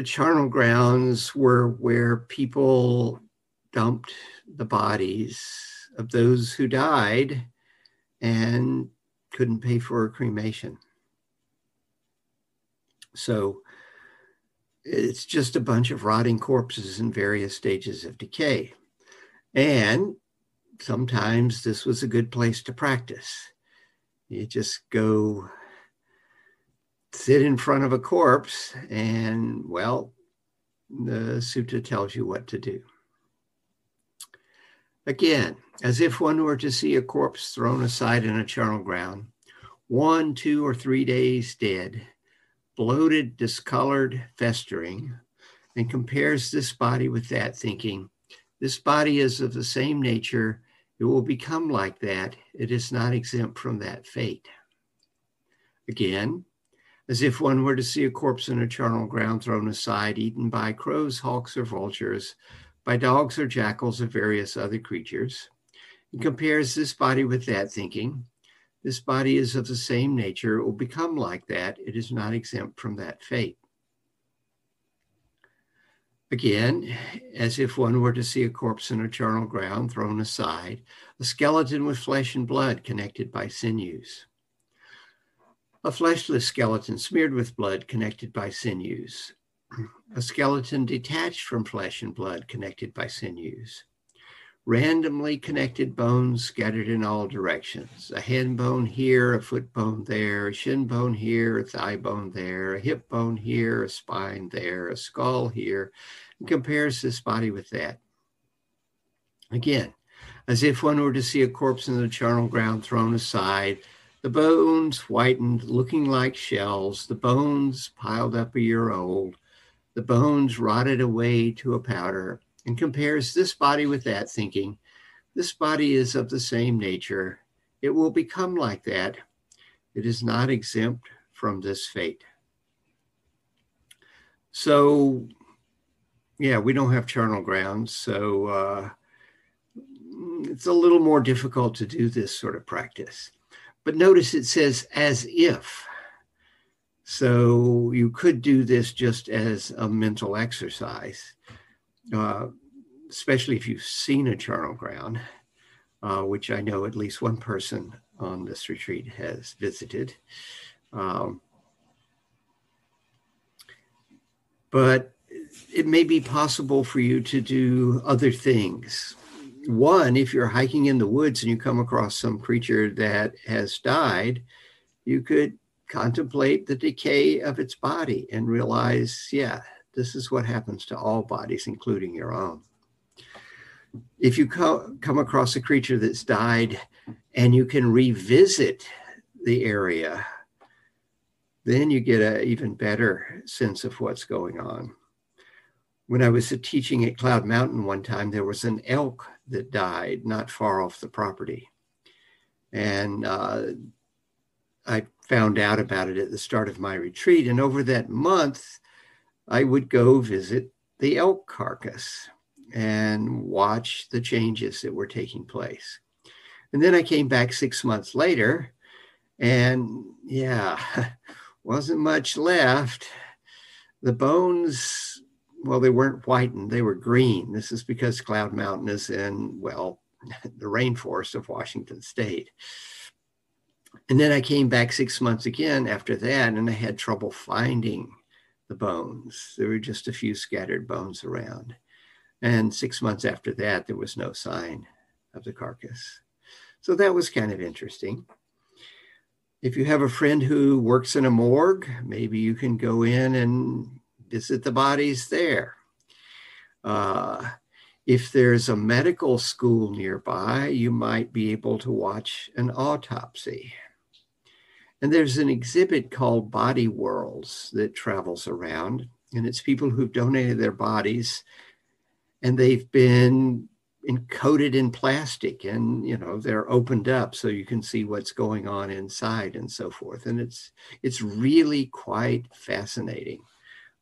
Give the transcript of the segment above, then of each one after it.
the charnel grounds were where people dumped the bodies of those who died and couldn't pay for a cremation. So it's just a bunch of rotting corpses in various stages of decay. And sometimes this was a good place to practice. You just go sit in front of a corpse, and well, the sutta tells you what to do. Again, as if one were to see a corpse thrown aside in a charnel ground, one, two, or three days dead, bloated, discolored, festering, and compares this body with that, thinking, This body is of the same nature. It will become like that. It is not exempt from that fate. Again, as if one were to see a corpse in a charnel ground thrown aside, eaten by crows, hawks, or vultures, by dogs or jackals or various other creatures, and compares this body with that, thinking, this body is of the same nature, it will become like that. It is not exempt from that fate. Again, as if one were to see a corpse in a charnel ground thrown aside, a skeleton with flesh and blood connected by sinews. A fleshless skeleton smeared with blood connected by sinews. A skeleton detached from flesh and blood connected by sinews randomly connected bones scattered in all directions. A hand bone here, a foot bone there, a shin bone here, a thigh bone there, a hip bone here, a spine there, a skull here, and compares this body with that. Again, as if one were to see a corpse in the charnel ground thrown aside, the bones whitened, looking like shells, the bones piled up a year old, the bones rotted away to a powder, and compares this body with that, thinking, this body is of the same nature. It will become like that. It is not exempt from this fate. So, yeah, we don't have charnel grounds. So uh, it's a little more difficult to do this sort of practice. But notice it says as if. So you could do this just as a mental exercise uh, especially if you've seen a charnel ground, uh, which I know at least one person on this retreat has visited. Um, but it may be possible for you to do other things. One, if you're hiking in the woods and you come across some creature that has died, you could contemplate the decay of its body and realize, yeah, this is what happens to all bodies, including your own. If you co- come across a creature that's died and you can revisit the area, then you get an even better sense of what's going on. When I was teaching at Cloud Mountain one time, there was an elk that died not far off the property. And uh, I found out about it at the start of my retreat. And over that month, I would go visit the elk carcass and watch the changes that were taking place. And then I came back six months later, and yeah, wasn't much left. The bones, well, they weren't whitened, they were green. This is because Cloud Mountain is in, well, the rainforest of Washington State. And then I came back six months again after that, and I had trouble finding the bones. There were just a few scattered bones around. And six months after that, there was no sign of the carcass. So that was kind of interesting. If you have a friend who works in a morgue, maybe you can go in and visit the body's there. Uh, if there's a medical school nearby, you might be able to watch an autopsy. And there's an exhibit called Body Worlds that travels around, and it's people who've donated their bodies and they've been encoded in plastic and you know they're opened up so you can see what's going on inside and so forth and it's it's really quite fascinating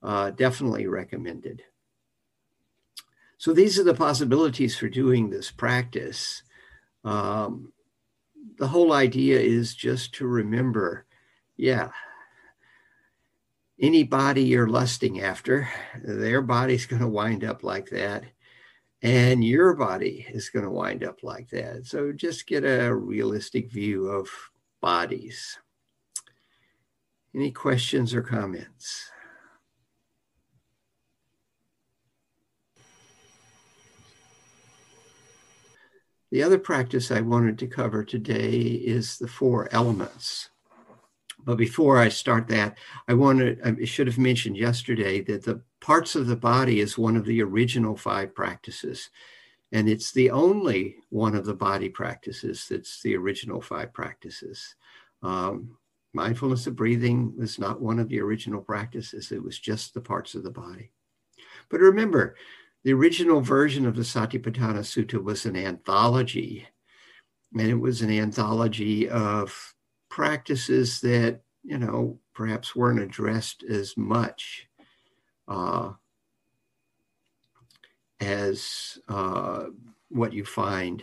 uh, definitely recommended so these are the possibilities for doing this practice um, the whole idea is just to remember, yeah, any body you're lusting after, their body's going to wind up like that. And your body is going to wind up like that. So just get a realistic view of bodies. Any questions or comments? The other practice I wanted to cover today is the four elements. But before I start that, I wanted, I should have mentioned yesterday that the parts of the body is one of the original five practices. And it's the only one of the body practices that's the original five practices. Um, mindfulness of breathing was not one of the original practices, it was just the parts of the body. But remember, the original version of the Satipatthana Sutta was an anthology, and it was an anthology of practices that, you know, perhaps weren't addressed as much uh, as uh, what you find,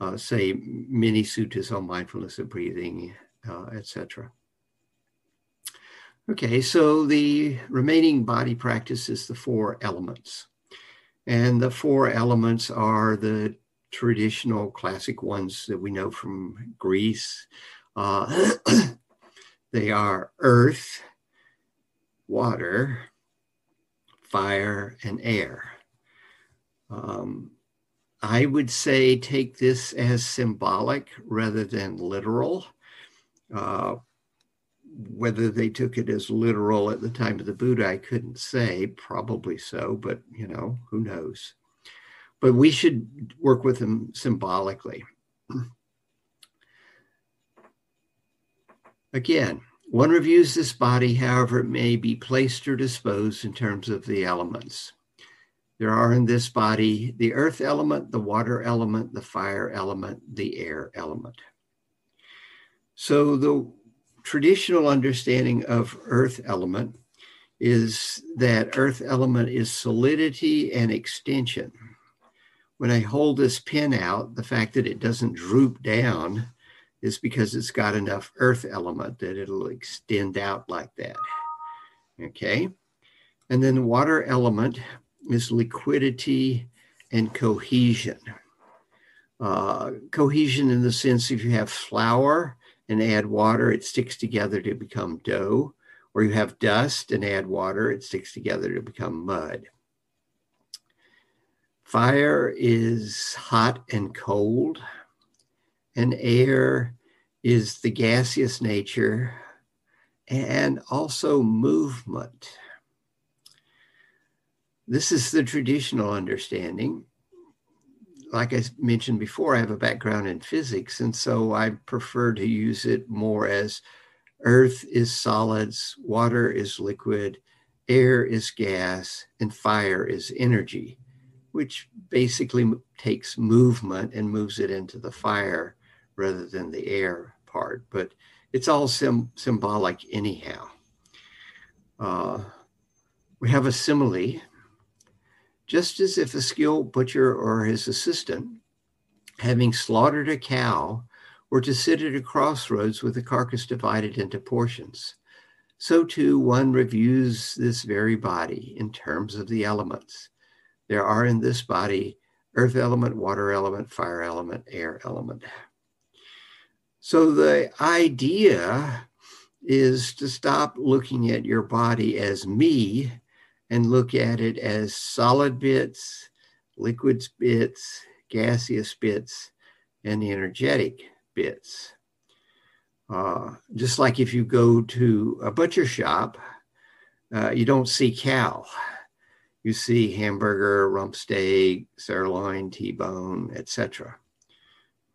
uh, say, many suttas on mindfulness of breathing, uh, etc. Okay, so the remaining body practice is the four elements. And the four elements are the traditional classic ones that we know from Greece. Uh, they are earth, water, fire, and air. Um, I would say take this as symbolic rather than literal. Uh, whether they took it as literal at the time of the Buddha, I couldn't say, probably so, but you know, who knows. But we should work with them symbolically. Again, one reviews this body, however, it may be placed or disposed in terms of the elements. There are in this body the earth element, the water element, the fire element, the air element. So the traditional understanding of earth element is that earth element is solidity and extension. When I hold this pin out, the fact that it doesn't droop down is because it's got enough earth element that it'll extend out like that. Okay. And then the water element is liquidity and cohesion. Uh, cohesion in the sense if you have flour and add water, it sticks together to become dough. Or you have dust and add water, it sticks together to become mud. Fire is hot and cold, and air is the gaseous nature and also movement. This is the traditional understanding like I mentioned before, I have a background in physics, and so I prefer to use it more as earth is solids, water is liquid, air is gas, and fire is energy, which basically takes movement and moves it into the fire rather than the air part. But it's all sim- symbolic, anyhow. Uh, we have a simile just as if a skilled butcher or his assistant, having slaughtered a cow, were to sit at a crossroads with the carcass divided into portions. So too one reviews this very body in terms of the elements. There are in this body earth element, water element, fire element, air element. So the idea is to stop looking at your body as me and look at it as solid bits, liquid bits, gaseous bits, and energetic bits. Uh, just like if you go to a butcher shop, uh, you don't see cow. You see hamburger, rump steak, sirloin, T-bone, etc.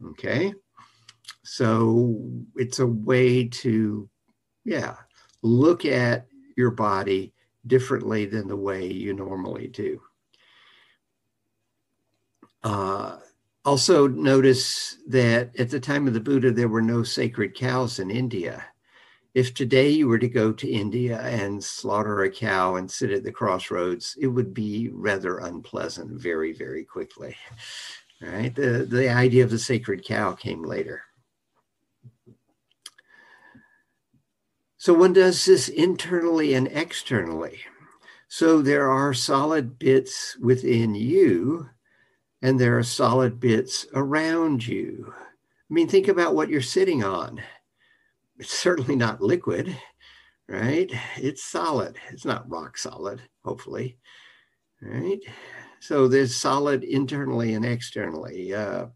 Okay, so it's a way to, yeah, look at your body differently than the way you normally do. Uh, also, notice that at the time of the Buddha, there were no sacred cows in India. If today you were to go to India and slaughter a cow and sit at the crossroads, it would be rather unpleasant very, very quickly. Right? The, the idea of the sacred cow came later. So one does this internally and externally. So there are solid bits within you, and there are solid bits around you. I mean, think about what you're sitting on. It's certainly not liquid, right? It's solid. It's not rock solid, hopefully, right? So there's solid internally and externally. Uh,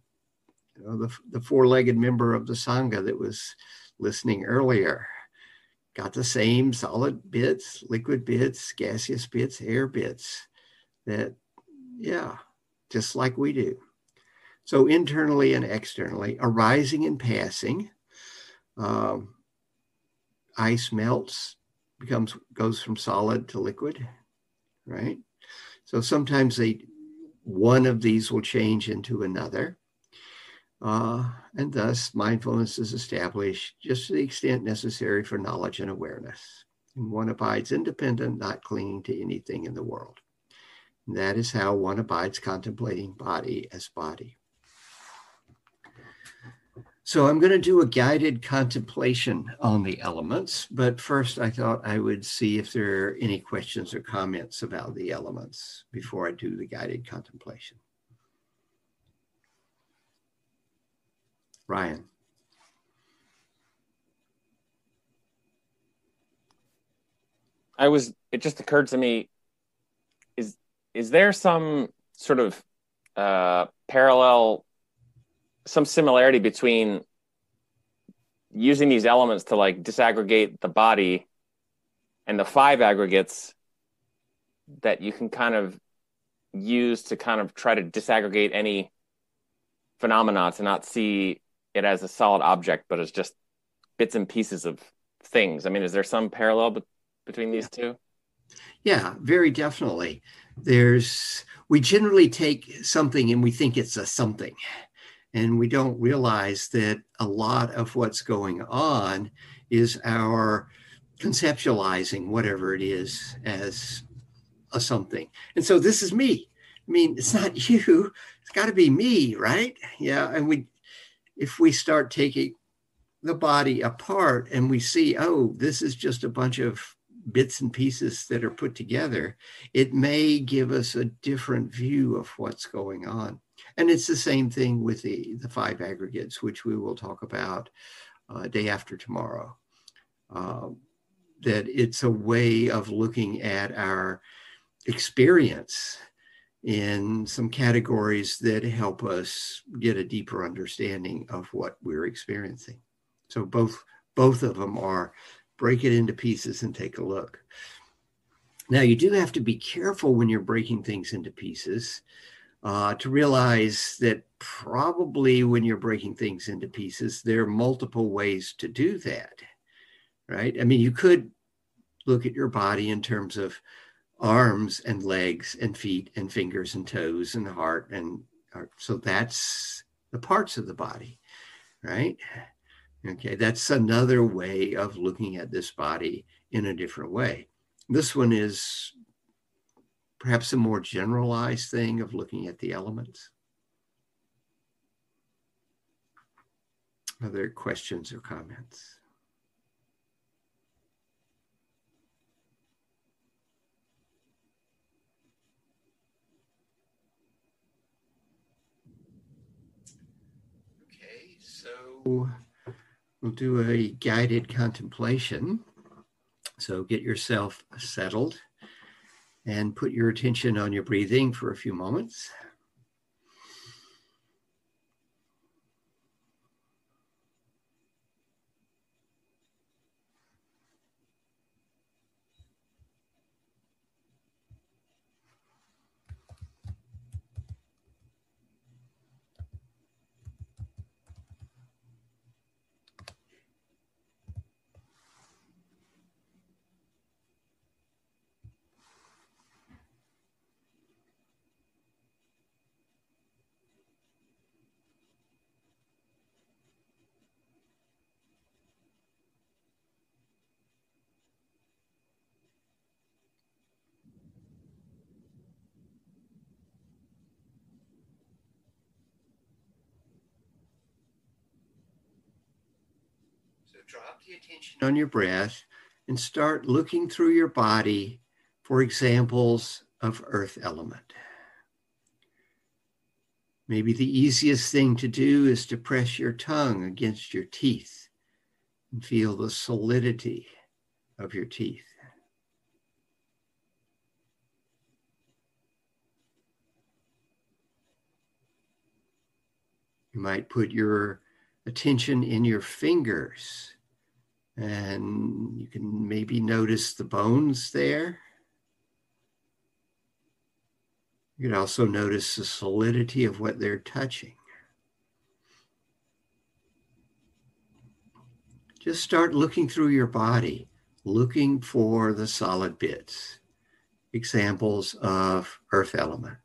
you know, the, the four-legged member of the Sangha that was listening earlier got the same solid bits, liquid bits, gaseous bits, air bits that, yeah, just like we do. So internally and externally, arising and passing. Um, ice melts, becomes goes from solid to liquid, right? So sometimes they one of these will change into another. Uh, and thus, mindfulness is established just to the extent necessary for knowledge and awareness. And one abides independent, not clinging to anything in the world. And that is how one abides contemplating body as body. So I'm going to do a guided contemplation on the elements, but first I thought I would see if there are any questions or comments about the elements before I do the guided contemplation. Ryan. I was it just occurred to me is is there some sort of uh, parallel some similarity between using these elements to like disaggregate the body and the five aggregates that you can kind of use to kind of try to disaggregate any phenomena to not see it as a solid object, but as just bits and pieces of things. I mean, is there some parallel be- between these two? Yeah, very definitely. There's, we generally take something and we think it's a something. And we don't realize that a lot of what's going on is our conceptualizing whatever it is as a something. And so this is me. I mean, it's not you. It's got to be me, right? Yeah. And we, if we start taking the body apart and we see, oh, this is just a bunch of bits and pieces that are put together, it may give us a different view of what's going on. And it's the same thing with the, the five aggregates, which we will talk about uh, day after tomorrow. Uh, that it's a way of looking at our experience in some categories that help us get a deeper understanding of what we're experiencing. So both both of them are break it into pieces and take a look. Now you do have to be careful when you're breaking things into pieces uh, to realize that probably when you're breaking things into pieces, there are multiple ways to do that, right? I mean, you could look at your body in terms of arms and legs and feet and fingers and toes and heart and so that's the parts of the body, right? Okay, that's another way of looking at this body in a different way. This one is perhaps a more generalized thing of looking at the elements? Other questions or comments? We'll do a guided contemplation. So get yourself settled and put your attention on your breathing for a few moments. So drop the attention on your breath and start looking through your body for examples of earth element. Maybe the easiest thing to do is to press your tongue against your teeth and feel the solidity of your teeth. You might put your attention in your fingers and you can maybe notice the bones there. You can also notice the solidity of what they're touching. Just start looking through your body, looking for the solid bits, examples of earth element.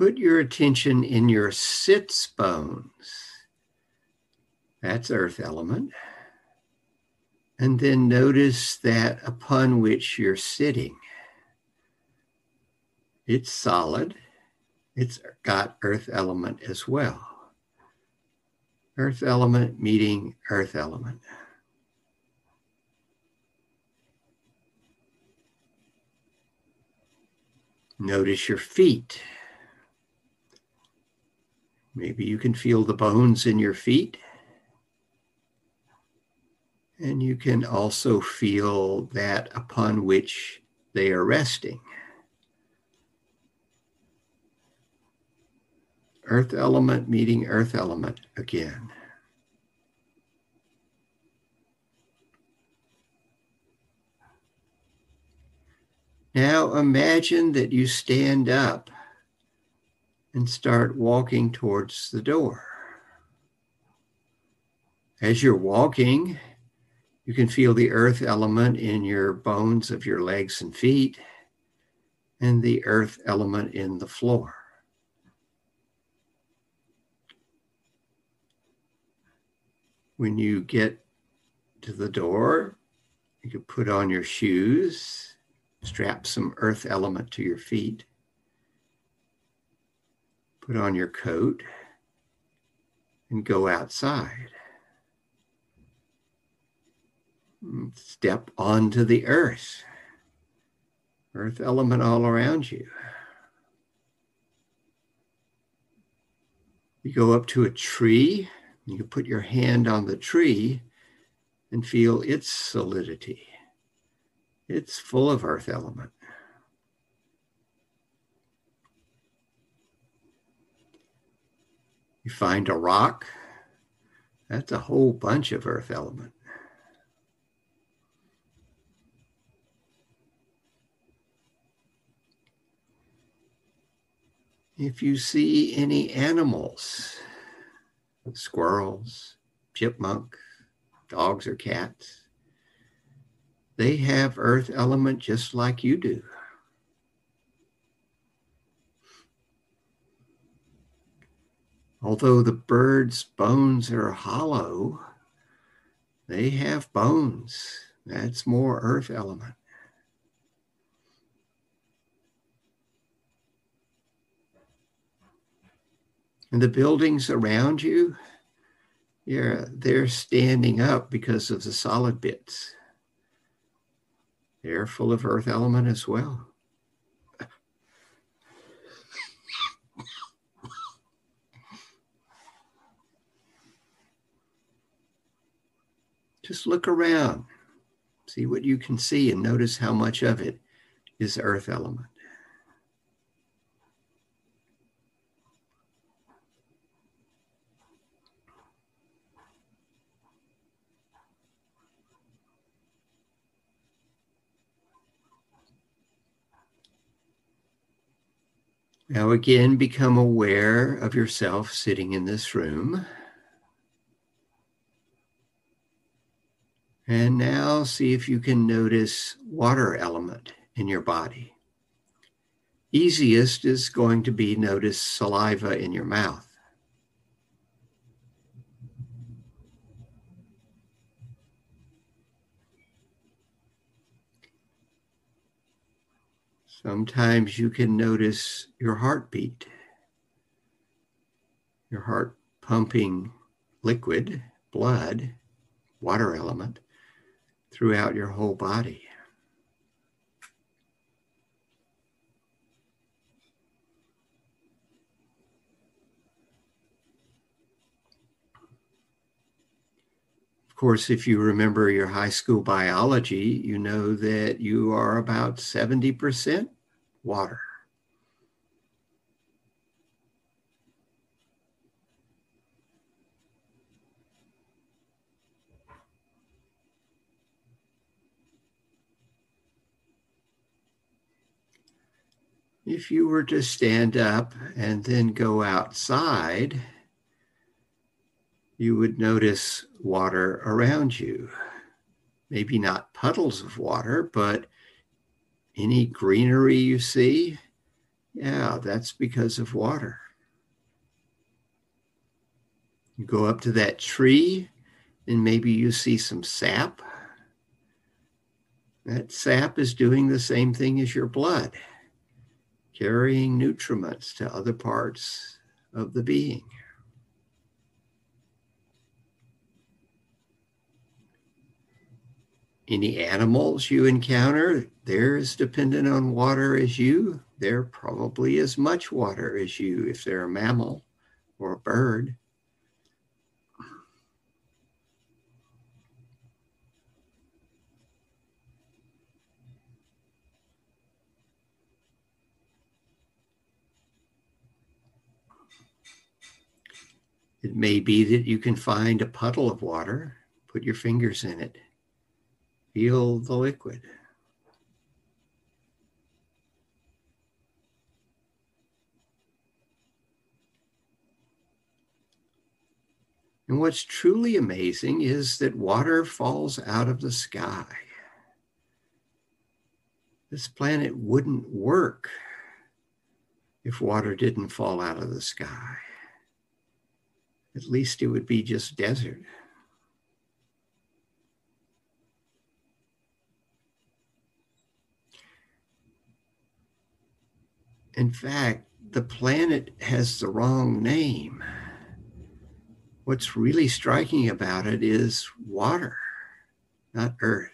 Put your attention in your sits bones. That's earth element. And then notice that upon which you're sitting. It's solid. It's got earth element as well. Earth element meeting earth element. Notice your feet. Maybe you can feel the bones in your feet. And you can also feel that upon which they are resting. Earth element meeting earth element again. Now imagine that you stand up and start walking towards the door. As you're walking, you can feel the earth element in your bones of your legs and feet and the earth element in the floor. When you get to the door, you can put on your shoes, strap some earth element to your feet, put on your coat, and go outside. Step onto the earth, earth element all around you. You go up to a tree, you put your hand on the tree and feel its solidity. It's full of earth element. You find a rock, that's a whole bunch of earth element. If you see any animals, squirrels, chipmunk, dogs or cats, they have earth element just like you do. Although the bird's bones are hollow, they have bones. That's more earth element. And the buildings around you, yeah, they're standing up because of the solid bits. They're full of earth element as well. Just look around, see what you can see, and notice how much of it is earth element. Now, again, become aware of yourself sitting in this room. And now see if you can notice water element in your body. Easiest is going to be notice saliva in your mouth. Sometimes you can notice your heartbeat, your heart pumping liquid, blood, water element throughout your whole body. Of course, if you remember your high school biology, you know that you are about 70% water. If you were to stand up and then go outside, you would notice water around you. Maybe not puddles of water, but any greenery you see, yeah, that's because of water. You go up to that tree and maybe you see some sap. That sap is doing the same thing as your blood, carrying nutriments to other parts of the being. Any animals you encounter, they're as dependent on water as you. They're probably as much water as you if they're a mammal or a bird. It may be that you can find a puddle of water, put your fingers in it, Feel the liquid. And what's truly amazing is that water falls out of the sky. This planet wouldn't work if water didn't fall out of the sky. At least it would be just desert. In fact, the planet has the wrong name. What's really striking about it is water, not earth,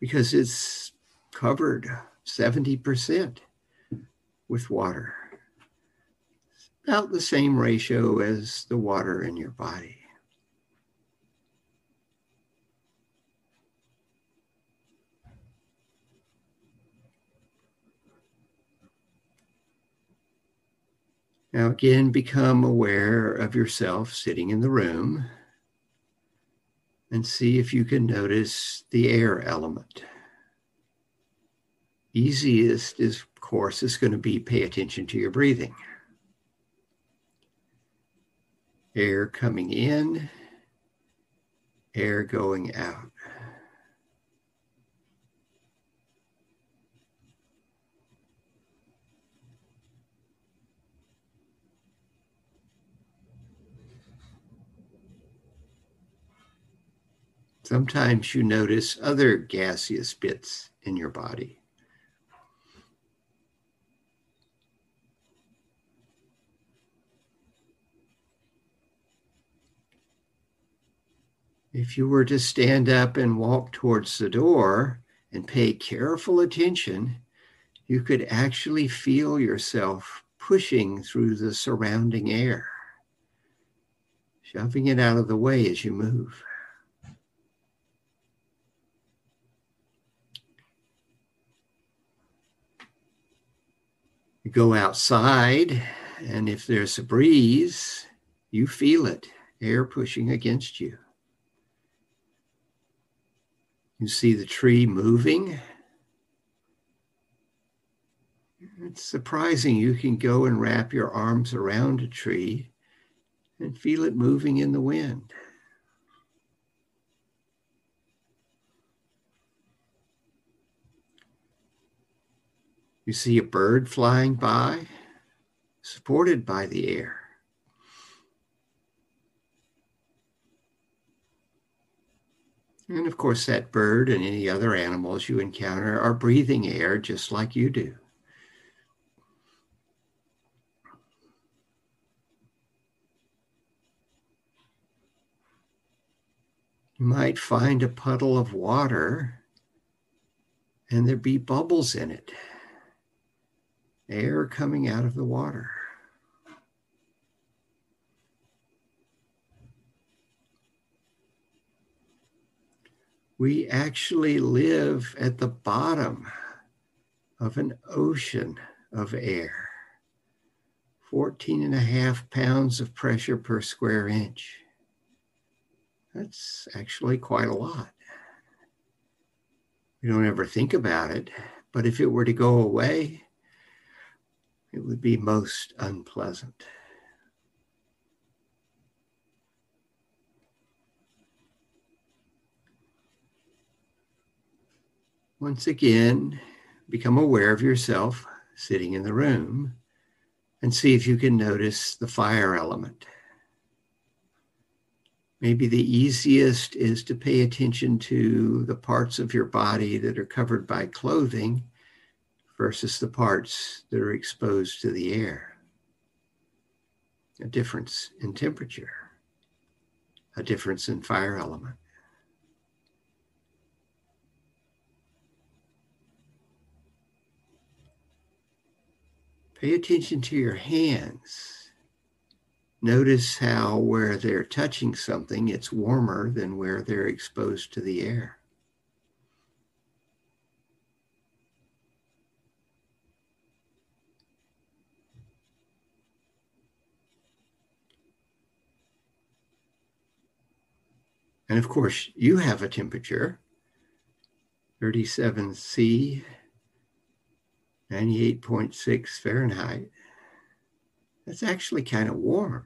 because it's covered 70% with water. About the same ratio as the water in your body. Now, again, become aware of yourself sitting in the room and see if you can notice the air element. Easiest is, of course, is going to be pay attention to your breathing. Air coming in, air going out. Sometimes you notice other gaseous bits in your body. If you were to stand up and walk towards the door and pay careful attention, you could actually feel yourself pushing through the surrounding air, shoving it out of the way as you move. You go outside, and if there's a breeze, you feel it, air pushing against you. You see the tree moving. It's surprising you can go and wrap your arms around a tree and feel it moving in the wind. You see a bird flying by, supported by the air. And of course, that bird and any other animals you encounter are breathing air just like you do. You might find a puddle of water and there be bubbles in it, air coming out of the water. We actually live at the bottom of an ocean of air. 14 and a half pounds of pressure per square inch. That's actually quite a lot. We don't ever think about it, but if it were to go away, it would be most unpleasant. Once again, become aware of yourself sitting in the room and see if you can notice the fire element. Maybe the easiest is to pay attention to the parts of your body that are covered by clothing versus the parts that are exposed to the air. A difference in temperature, a difference in fire element. Pay attention to your hands. Notice how, where they're touching something, it's warmer than where they're exposed to the air. And of course, you have a temperature, 37 C 98.6 Fahrenheit. That's actually kind of warm.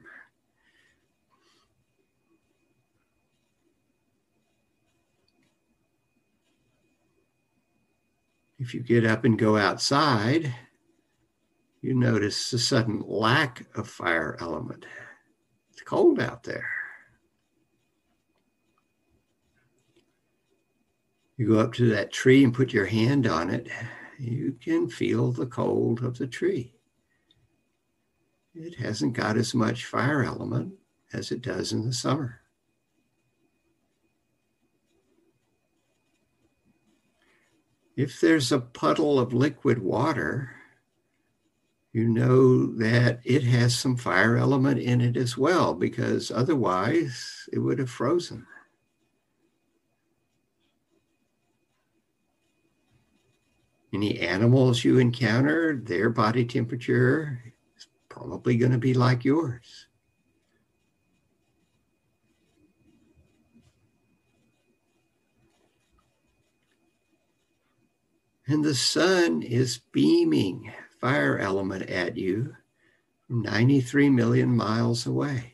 If you get up and go outside, you notice a sudden lack of fire element. It's cold out there. You go up to that tree and put your hand on it you can feel the cold of the tree. It hasn't got as much fire element as it does in the summer. If there's a puddle of liquid water, you know that it has some fire element in it as well, because otherwise it would have frozen. Any animals you encounter, their body temperature is probably going to be like yours. And the sun is beaming fire element at you from 93 million miles away.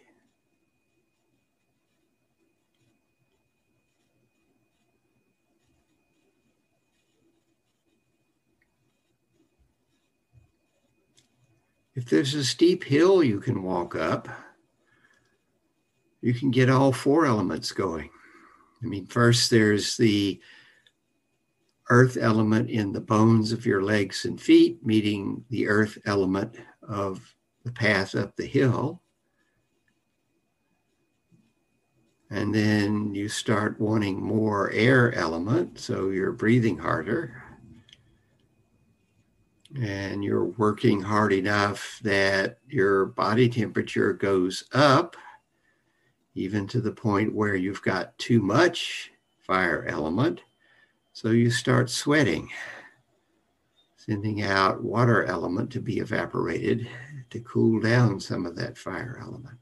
If there's a steep hill you can walk up, you can get all four elements going. I mean, first there's the earth element in the bones of your legs and feet, meeting the earth element of the path up the hill. And then you start wanting more air element, so you're breathing harder and you're working hard enough that your body temperature goes up, even to the point where you've got too much fire element. So you start sweating, sending out water element to be evaporated to cool down some of that fire element.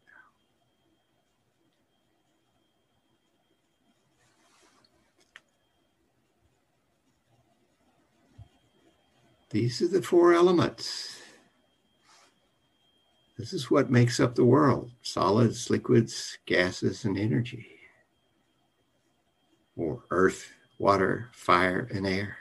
These are the four elements. This is what makes up the world solids, liquids, gases, and energy, or earth, water, fire, and air.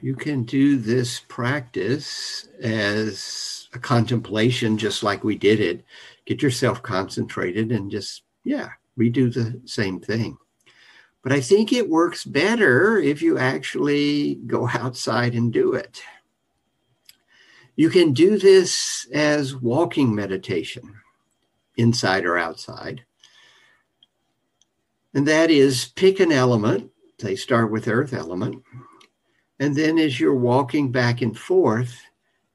You can do this practice as a contemplation, just like we did it. Get yourself concentrated and just, yeah, redo the same thing. But I think it works better if you actually go outside and do it. You can do this as walking meditation, inside or outside. And that is pick an element. They start with earth element and then as you're walking back and forth,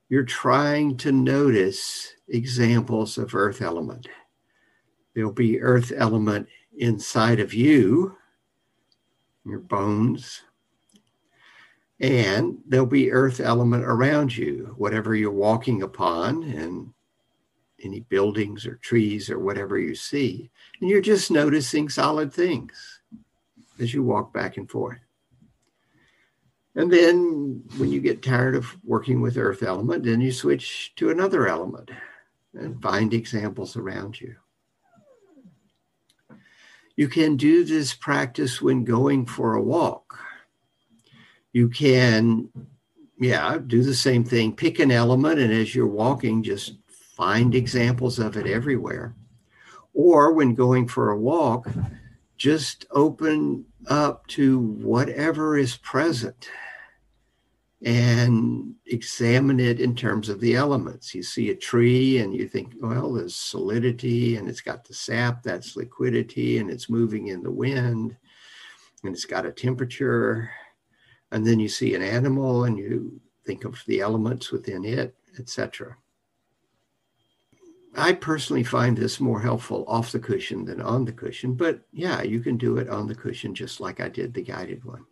you're trying to notice examples of earth element. There'll be earth element inside of you, your bones, and there'll be earth element around you, whatever you're walking upon, and any buildings or trees or whatever you see. And you're just noticing solid things as you walk back and forth. And then when you get tired of working with earth element, then you switch to another element and find examples around you. You can do this practice when going for a walk. You can, yeah, do the same thing. Pick an element, and as you're walking, just find examples of it everywhere. Or when going for a walk, just open up to whatever is present and examine it in terms of the elements. You see a tree and you think, well, there's solidity and it's got the sap, that's liquidity, and it's moving in the wind and it's got a temperature. And then you see an animal and you think of the elements within it, etc. I personally find this more helpful off the cushion than on the cushion, but yeah, you can do it on the cushion just like I did the guided one.